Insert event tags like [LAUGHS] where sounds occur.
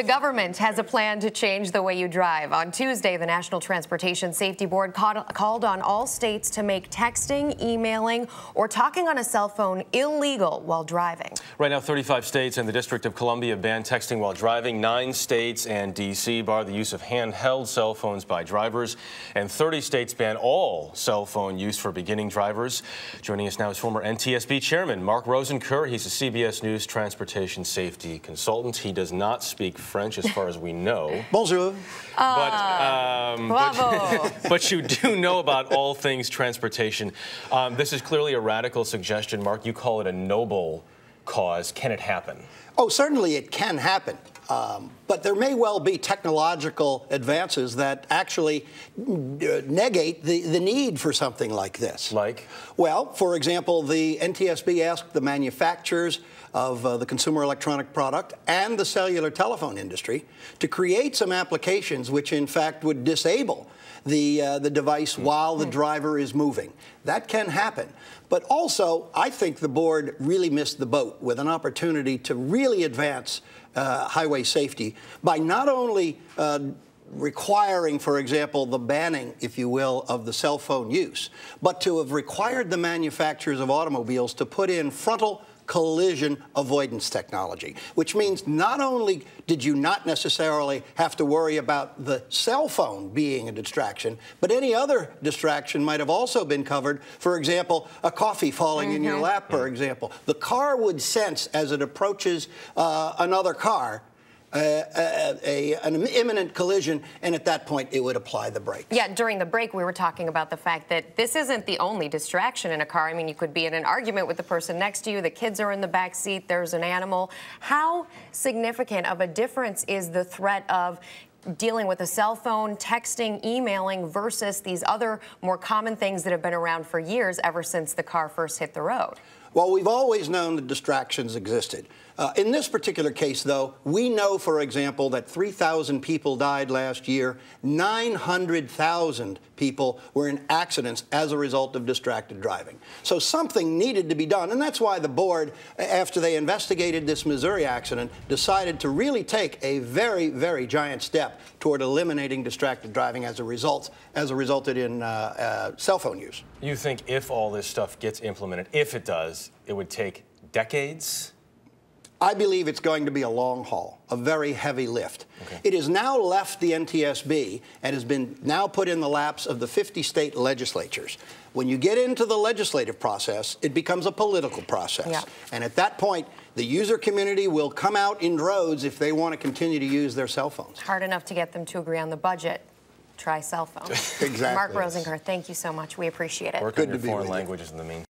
The government has a plan to change the way you drive. On Tuesday, the National Transportation Safety Board called on all states to make texting, emailing, or talking on a cell phone illegal while driving. Right now, 35 states and the District of Columbia ban texting while driving. Nine states and D.C. bar the use of handheld cell phones by drivers. And 30 states ban all cell phone use for beginning drivers. Joining us now is former NTSB Chairman Mark Rosenker. He's a CBS News transportation safety consultant. He does not speak French as far as we know. [LAUGHS] Bonjour. But, um, Bravo. But, [LAUGHS] but, you do know about all things transportation. Um, this is clearly a radical suggestion, Mark. You call it a noble cause. Can it happen? Oh, certainly it can happen. Um, but there may well be technological advances that actually uh, negate the, the need for something like this. Like? Well, for example, the NTSB asked the manufacturers of uh, the consumer electronic product and the cellular telephone industry to create some applications which, in fact, would disable the, uh, the device mm. while the driver is moving. That can happen. But also, I think the board really missed the boat with an opportunity to really advance uh, highway safety by not only uh, requiring, for example, the banning, if you will, of the cell phone use, but to have required the manufacturers of automobiles to put in frontal collision avoidance technology, which means not only did you not necessarily have to worry about the cell phone being a distraction, but any other distraction might have also been covered. For example, a coffee falling mm -hmm. in your mm-hmm. lap, for example. The car would sense as it approaches uh, another car a, a, an imminent collision, and at that point, it would apply the brake. Yeah, during the break, we were talking about the fact that this isn't the only distraction in a car. I mean, you could be in an argument with the person next to you, the kids are in the back seat, there's an animal. How significant of a difference is the threat of dealing with a cell phone, texting, emailing versus these other more common things that have been around for years ever since the car first hit the road? Well, we've always known the distractions existed. Uh, in this particular case, though, we know, for example, that 3,000 people died last year. 900,000 people were in accidents as a result of distracted driving. So something needed to be done, and that's why the board, after they investigated this Missouri accident, decided to really take a very, very giant step toward eliminating distracted driving as a result, as a resulted in uh, uh, cell phone use. You think if all this stuff gets implemented, if it does, it would take decades? I believe it's going to be a long haul, a very heavy lift. Okay. It has now left the NTSB and has been now put in the laps of the 50 state legislatures. When you get into the legislative process, it becomes a political process. Yeah. And at that point, the user community will come out in droves if they want to continue to use their cell phones. Hard enough to get them to agree on the budget. Try cell phone. [LAUGHS] exactly. Mark Rosenker, thank you so much. We appreciate it. Work Good on your foreign languages in the meantime.